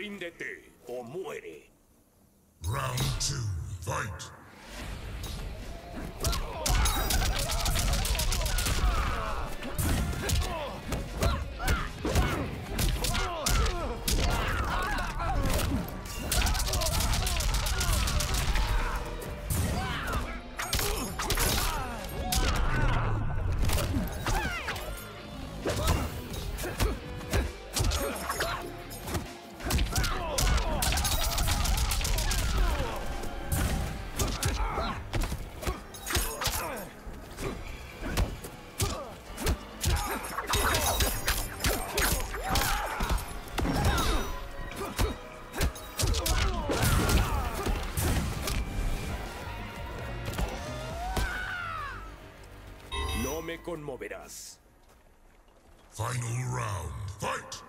Ríndete. Muere. Round two, fight! me conmoverás. Final round. Fight!